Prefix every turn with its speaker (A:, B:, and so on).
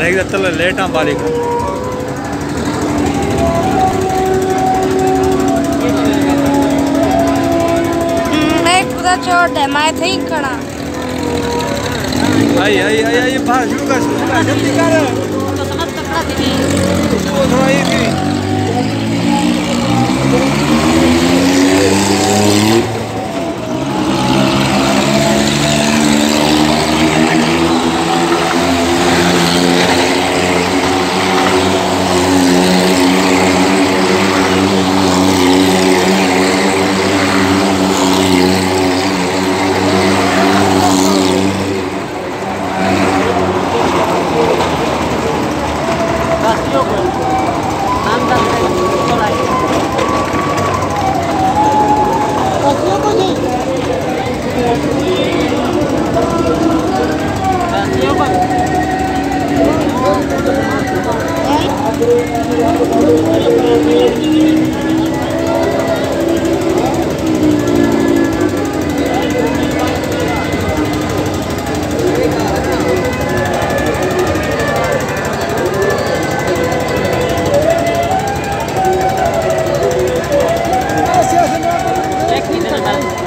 A: Hari kita telah late am balik.
B: मैं खुदा छोड़ दे मैं थे खड़ा
A: आई आई आई आई बाहर शुरू कर शुरू कर जल्दी कर।
B: तो समझ तकड़ा थी
A: वो थोड़ा ये Сколько?
B: Thank you.